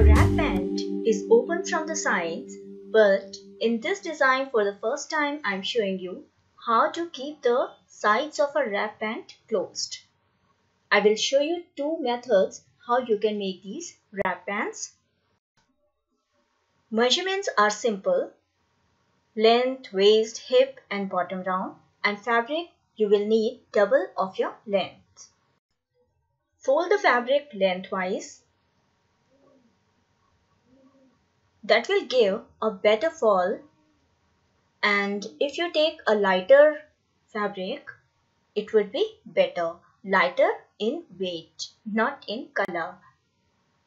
A wrap pant is open from the sides but in this design for the first time I'm showing you how to keep the sides of a wrap pant closed. I will show you two methods how you can make these wrap pants. Measurements are simple. Length, waist, hip and bottom round and fabric you will need double of your length. Fold the fabric lengthwise that will give a better fall. And if you take a lighter fabric it would be better. Lighter in weight not in color.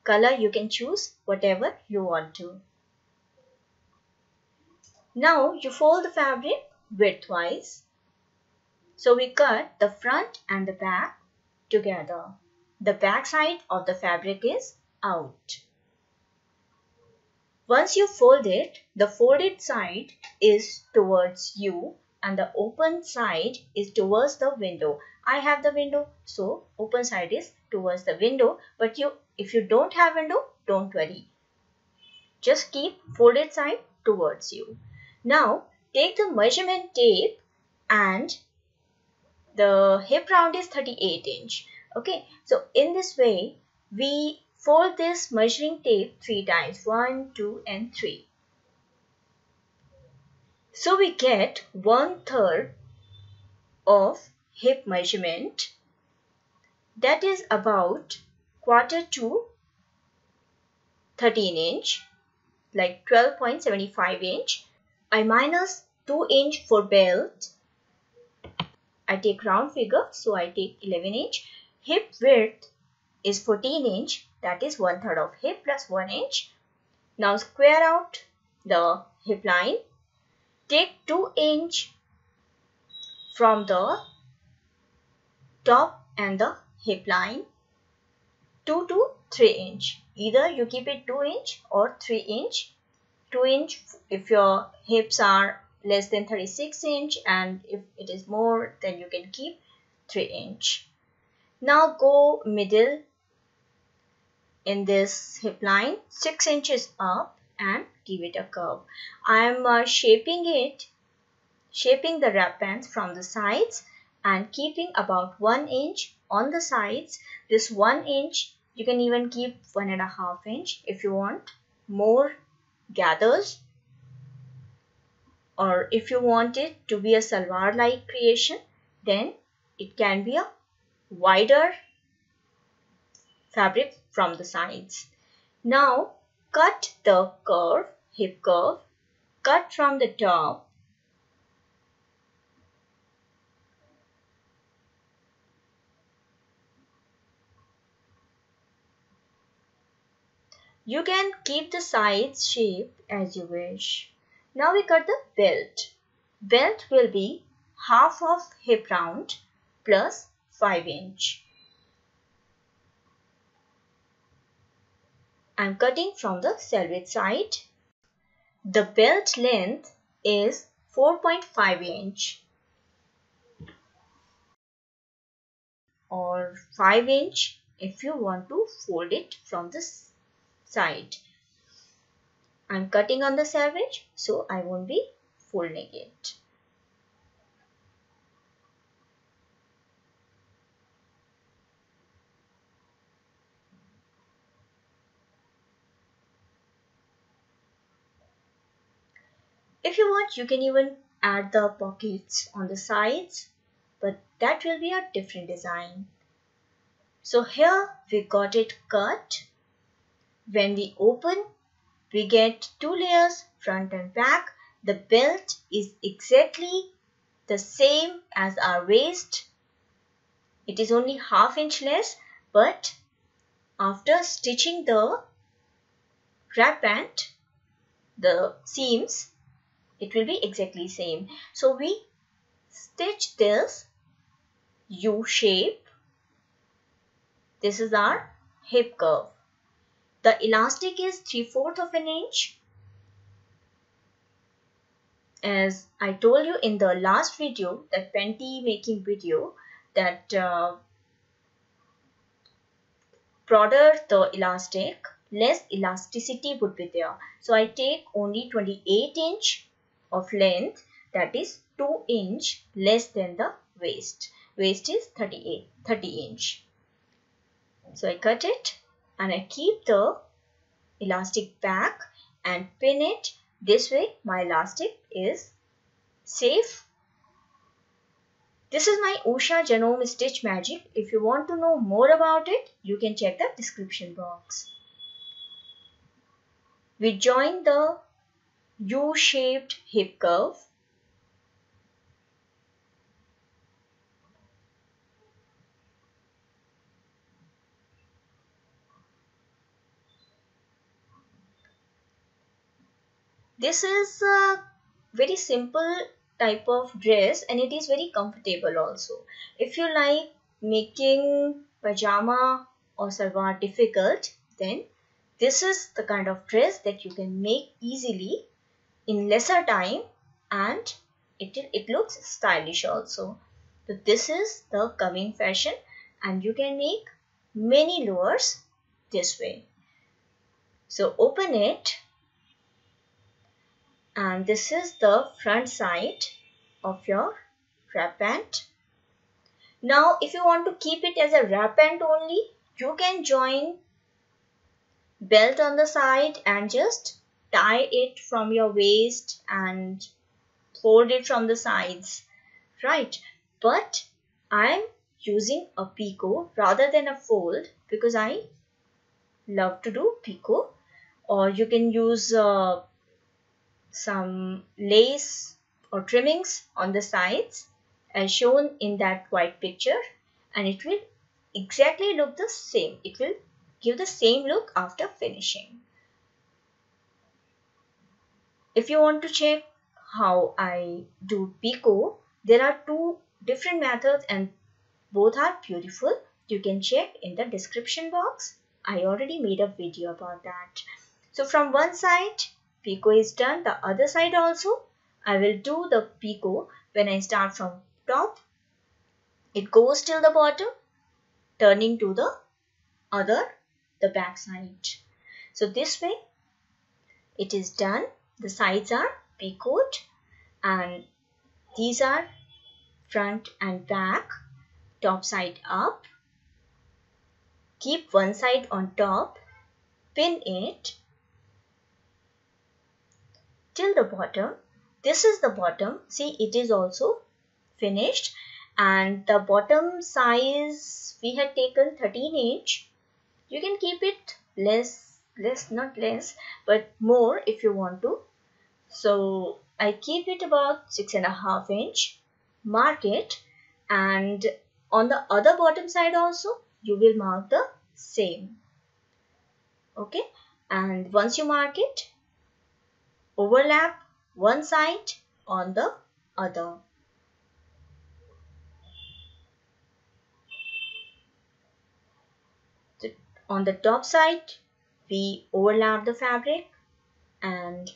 Color you can choose whatever you want to. Now you fold the fabric widthwise. So we cut the front and the back together. The back side of the fabric is out once you fold it, the folded side is towards you and the open side is towards the window. I have the window, so open side is towards the window. But you, if you don't have window, don't worry. Just keep folded side towards you. Now, take the measurement tape and the hip round is 38 inch. Okay, so in this way, we Fold this measuring tape three times. One, two, and three. So we get one third of hip measurement. That is about quarter to 13 inch like 12.75 inch. I minus 2 inch for belt. I take round figure so I take 11 inch. Hip width is 14 inch that is one third of hip plus one inch. Now square out the hip line. Take two inch from the top and the hip line. 2 to 3 inch. Either you keep it 2 inch or 3 inch. 2 inch if your hips are less than 36 inch and if it is more then you can keep 3 inch. Now go middle in this hip line 6 inches up and give it a curve. I am uh, shaping it, shaping the wrap pants from the sides and keeping about 1 inch on the sides. This 1 inch you can even keep one and a half inch if you want more gathers or if you want it to be a salwar like creation then it can be a wider fabric from the sides. Now cut the curve, hip curve, cut from the top. You can keep the sides shape as you wish. Now we cut the belt. Belt will be half of hip round plus 5 inch. I'm cutting from the selvage side. The belt length is 4.5 inch or 5 inch if you want to fold it from the side. I'm cutting on the selvage so I won't be folding it. If you want, you can even add the pockets on the sides, but that will be a different design. So here we got it cut. When we open, we get two layers front and back. The belt is exactly the same as our waist. It is only half inch less, but after stitching the wrap pant, the seams, it will be exactly same. So we stitch this U shape. This is our hip curve. The elastic is 3 4th of an inch. As I told you in the last video, that panty making video, that uh, broader the elastic, less elasticity would be there. So I take only 28 inch of length that is 2 inch less than the waist. Waist is 38, 30 inch. So I cut it and I keep the elastic back and pin it this way my elastic is safe this is my Usha Janome Stitch Magic. If you want to know more about it, you can check the description box. We join the U-shaped hip curve. This is a very simple type of dress and it is very comfortable also. If you like making pajama or salwar difficult then this is the kind of dress that you can make easily in lesser time and it, it looks stylish also. So this is the coming fashion and you can make many lowers this way. So open it and this is the front side of your wrap pant. Now if you want to keep it as a wrap pant only you can join belt on the side and just tie it from your waist and fold it from the sides right but I'm using a picot rather than a fold because I love to do picot or you can use uh, some lace or trimmings on the sides as shown in that white picture and it will exactly look the same. It will give the same look after finishing. If you want to check how I do picot, there are two different methods and both are beautiful. You can check in the description box. I already made a video about that. So from one side picot is done the other side also I will do the picot when I start from top it goes till the bottom turning to the other the back side so this way it is done the sides are picot and these are front and back top side up keep one side on top pin it till the bottom. This is the bottom. See, it is also finished and the bottom size we had taken 13 inch. You can keep it less, less, not less, but more if you want to. So I keep it about six and a half inch. Mark it and on the other bottom side also you will mark the same okay and once you mark it overlap one side on the other. on the top side, we overlap the fabric and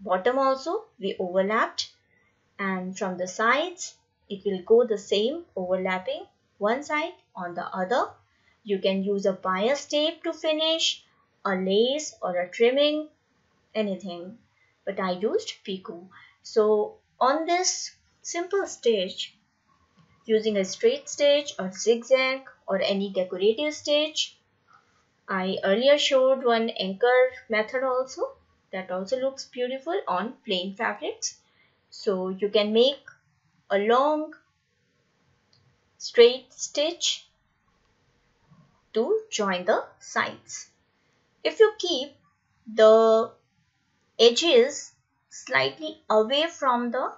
bottom also we overlapped and from the sides it will go the same overlapping one side on the other. You can use a bias tape to finish, a lace or a trimming anything but I used picot. So on this simple stitch using a straight stitch or zigzag or any decorative stitch I earlier showed one anchor method also that also looks beautiful on plain fabrics. So you can make a long straight stitch to join the sides. If you keep the edges slightly away from the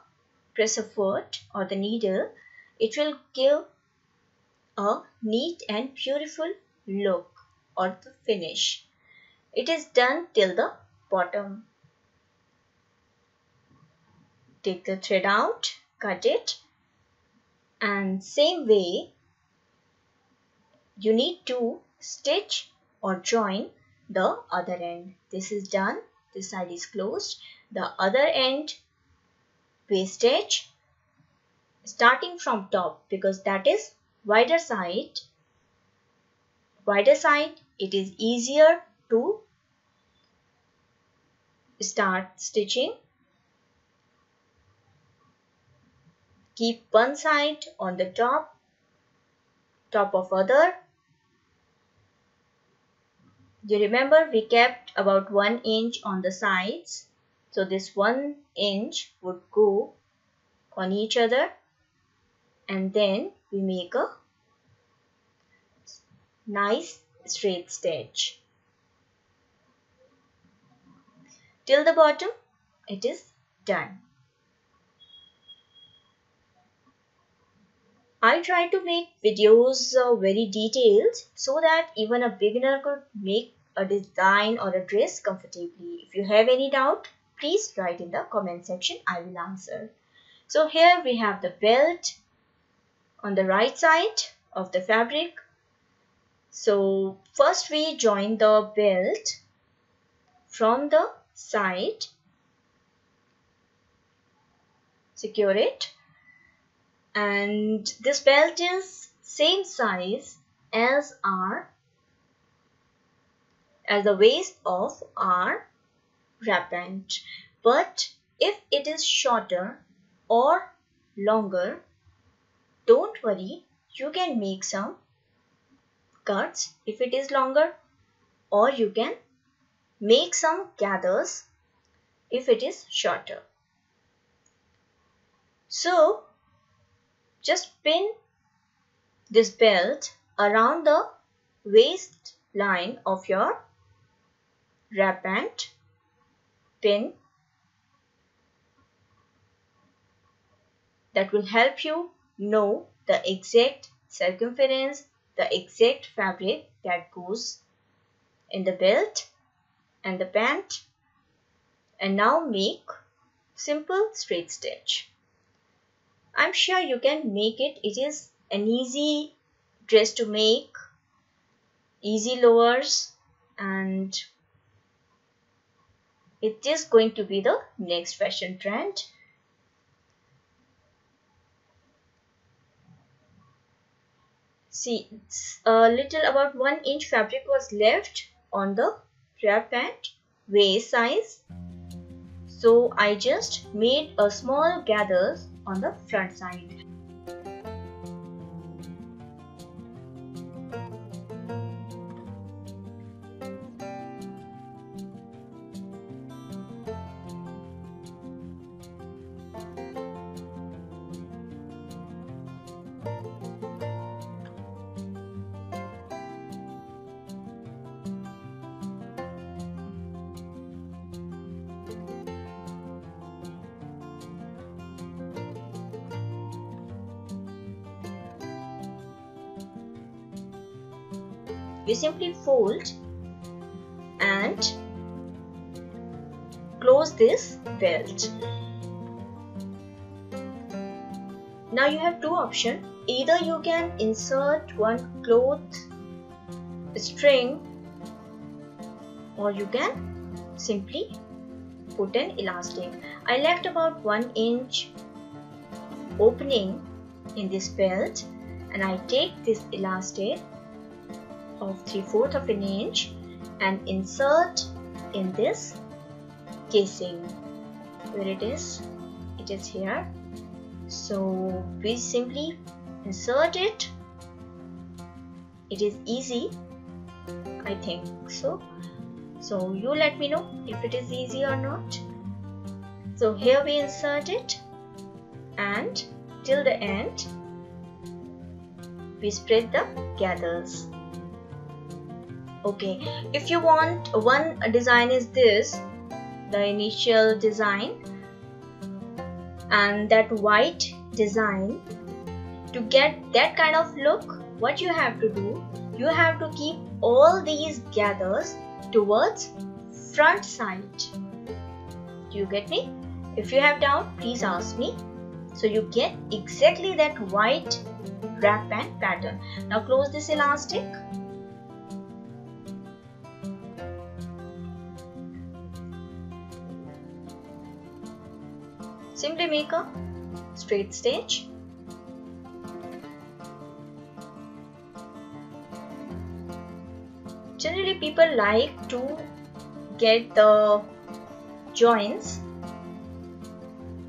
presser foot or the needle, it will give a neat and beautiful look or the finish. It is done till the bottom. Take the thread out, cut it and same way you need to stitch or join the other end. This is done this side is closed the other end waist stitch starting from top because that is wider side wider side it is easier to start stitching. Keep one side on the top, top of other. You remember we kept about 1 inch on the sides. So this 1 inch would go on each other and then we make a nice straight stitch. Till the bottom it is done. I try to make videos uh, very detailed so that even a beginner could make a design or a dress comfortably. If you have any doubt, please write in the comment section. I will answer. So here we have the belt on the right side of the fabric. So first we join the belt from the side, secure it. And this belt is same size as our as the waist of our wrap pant. But if it is shorter or longer don't worry, you can make some cuts if it is longer or you can make some gathers if it is shorter. So just pin this belt around the waist line of your wrap pant pin that will help you know the exact circumference, the exact fabric that goes in the belt and the pant and now make simple straight stitch. I'm sure you can make it. It is an easy dress to make, easy lowers and it is going to be the next fashion trend See, a little about 1 inch fabric was left on the wrap pant waist size. So I just made a small gathers on the front side. We simply fold and close this belt. Now you have two options. Either you can insert one cloth string or you can simply put an elastic. I left about 1 inch opening in this belt and I take this elastic of 3 4 of an inch and insert in this casing. Where it is it is here. So we simply insert it. It is easy I think so. So you let me know if it is easy or not. So here we insert it and till the end we spread the gathers okay. If you want one design is this the initial design and that white design. To get that kind of look what you have to do you have to keep all these gathers towards front side. Do you get me? If you have doubt please ask me. So you get exactly that white wrap pant pattern. Now close this elastic Simply make a straight stitch. Generally people like to get the joints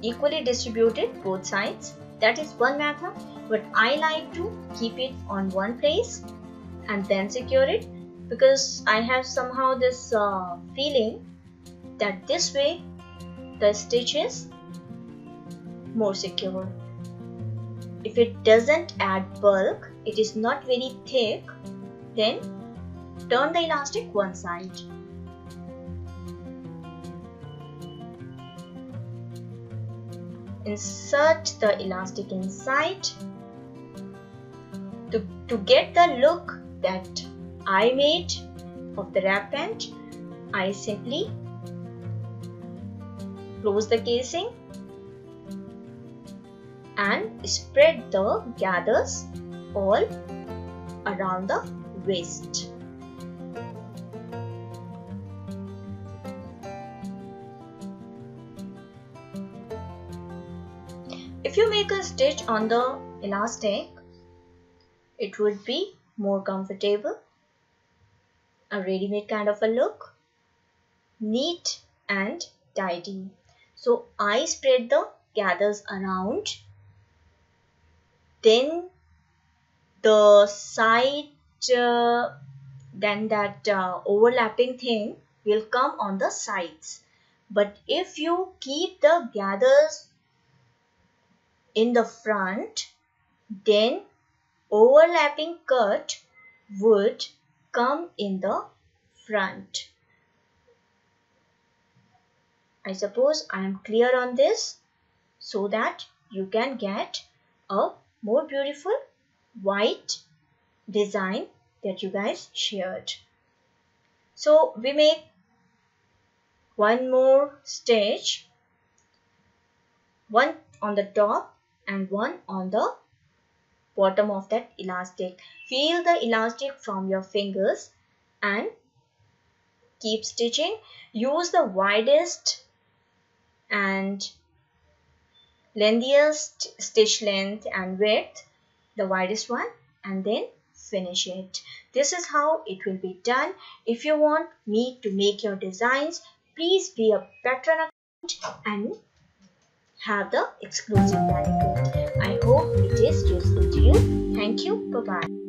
equally distributed both sides. That is one method but I like to keep it on one place and then secure it because I have somehow this uh, feeling that this way the stitch is more secure. If it doesn't add bulk, it is not very thick, then turn the elastic one side. Insert the elastic inside. To, to get the look that I made of the wrap pant, I simply close the casing and spread the gathers all around the waist. If you make a stitch on the elastic, it would be more comfortable, a ready-made kind of a look, neat and tidy. So I spread the gathers around then the side uh, then that uh, overlapping thing will come on the sides. But if you keep the gathers in the front then overlapping cut would come in the front. I suppose I am clear on this so that you can get a more beautiful white design that you guys shared. So we make one more stitch, one on the top and one on the bottom of that elastic. Feel the elastic from your fingers and keep stitching. Use the widest and lengthiest stitch length and width the widest one and then finish it. This is how it will be done. If you want me to make your designs please be a patron account and have the exclusive benefit i hope it is useful to you. Thank you. Bye bye